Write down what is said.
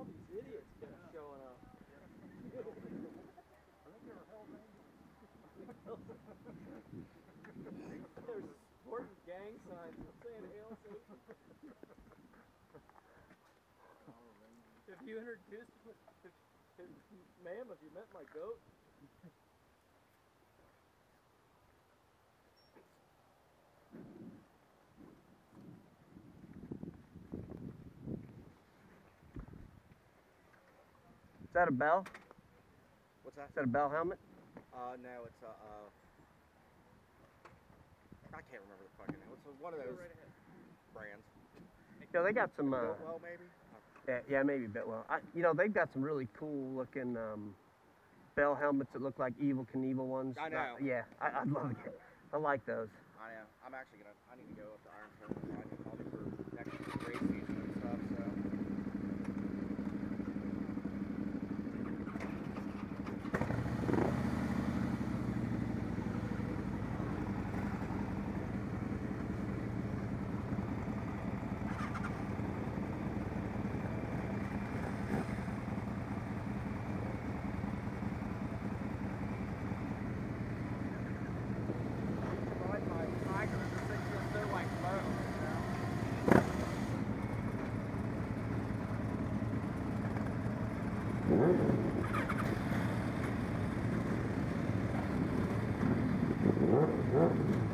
all these idiots kept showing up. There's sporting gang signs saying hail Satan. Have you introduced, if, if, ma'am, have you met my goat? Is that a bell? What's that? Is that a bell helmet? Uh, no, it's a, uh, I can't remember the fucking name. It's a, one of those brands. Yeah, they got some. Uh, well, maybe. yeah, yeah, maybe Biltwell. I, you know, they've got some really cool looking um, bell helmets that look like Evel Knievel ones. I know. yeah, I, I love it. I like those. I know. I'm actually gonna. I need to go up to Iron Turn and find it probably for next race season Thank you.